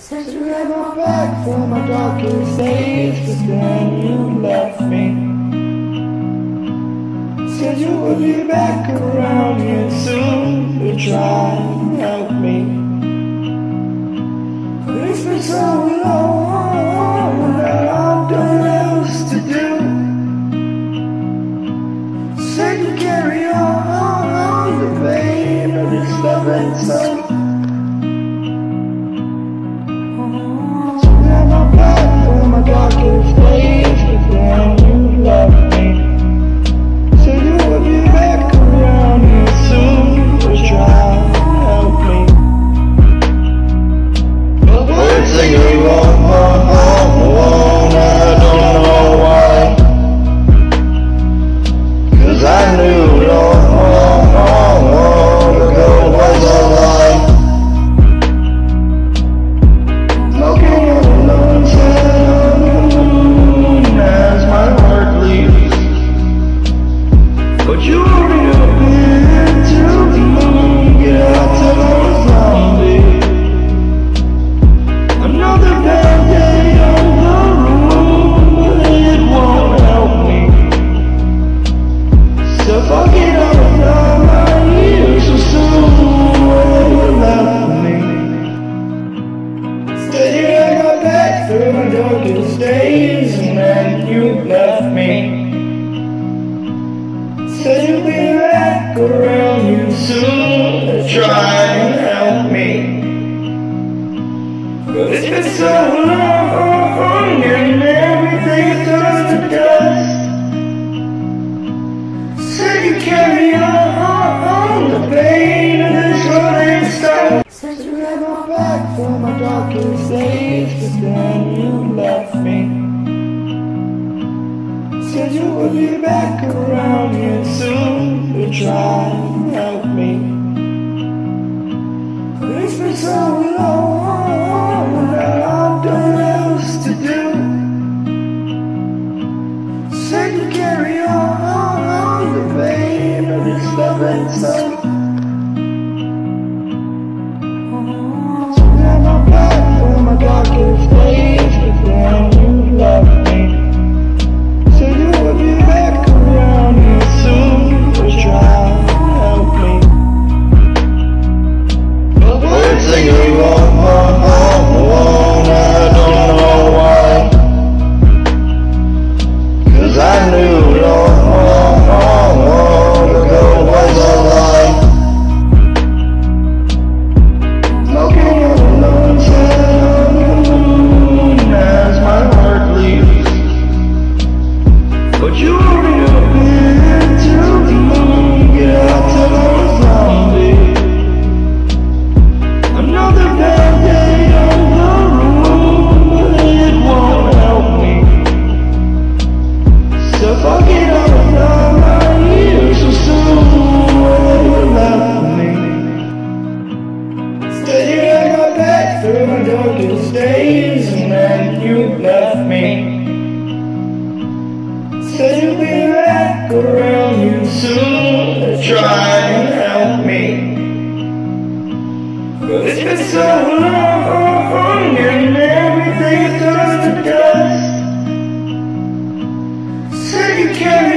Since you have my back from my darkest days, but then you left me. Said you would be back around here soon to try and help me. But it's been so long and I've done else to do. Said you carry on, on the pain of this love and something. through my darkest days and then you left me Said you'll be back around you soon to try and help me But it's been so long. you'll be back around here soon to try and help me. Will you soon try and help me? Cause it's been so long and everything's turned to dust. Say you can't